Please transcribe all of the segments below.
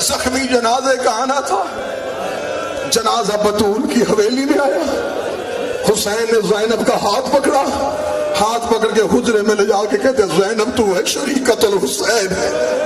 زخمی جنازے کا آنا تھا۔ جنازہ بطول کی حویلی میں آیا۔ حسین نے زینب کا ہاتھ پکڑا۔ ہاتھ پکڑ کے حجرے میں لے جا کے کہتے، زینب تو ہے شریکت الحسین۔ ہے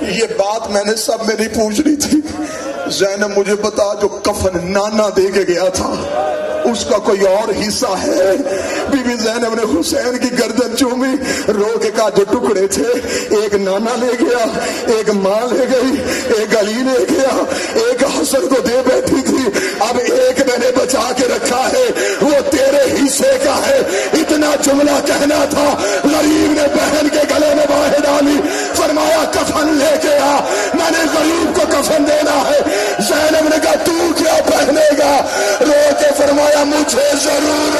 یہ بات میں نے سب میں نہیں پوچھ رہی تھی۔ زینب مجھے بتا، جو کفن نانا دے کے گیا تھا، اس کا کوئی اور حصہ ہے۔ بی بی زینب نے حسین کی گردن چومی، رو کے کہا جو ٹکڑے تھے ایک نانا لے گیا ایک ماں لے گئی ایک علی لے گیا ایک حسن کو دے بیٹھی تھی اب ایک میں نے بچا کے رکھا ہے وہ تیرے حصے کا ہے اتنا جملہ کہنا تھا غریب نے بہن کے گلے میں باہر ڈالی فرمایا کفن لے کے آ میں نے غریب کو کفن دینا ہے زینب نے کہا تو کیا پہنے گا رو کے فرمایا مجھے ضرورت